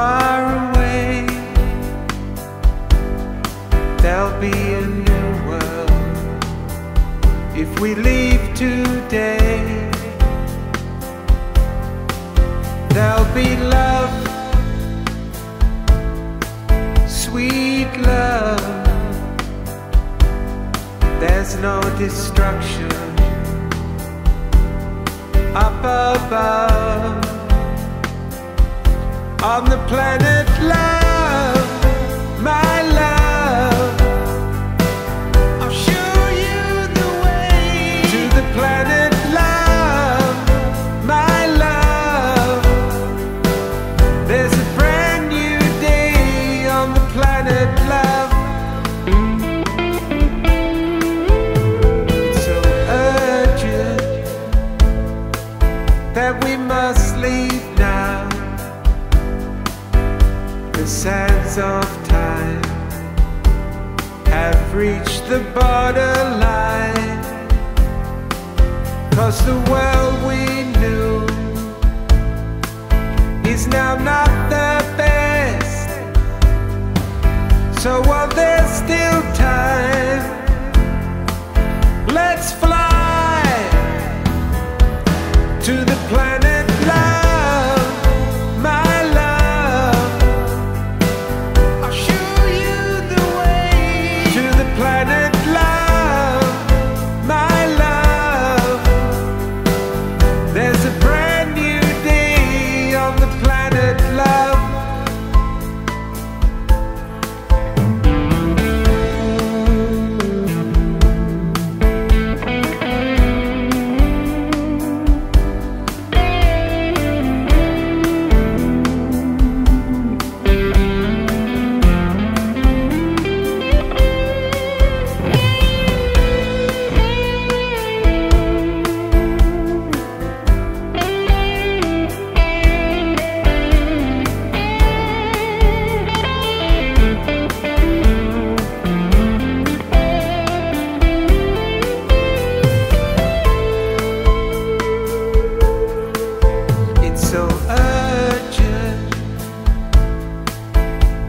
far away. There'll be a new world If we leave today. There'll be love Sweet love. There's no destruction Up above on the planet love, The sands of time have reached the borderline. Cause the world we knew is now not the best. So while there's still time, let's fly to the planet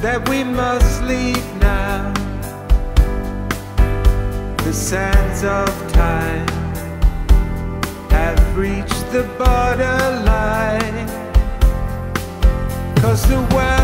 that we must leave now. The sands of time have reached the borderline. Cause the world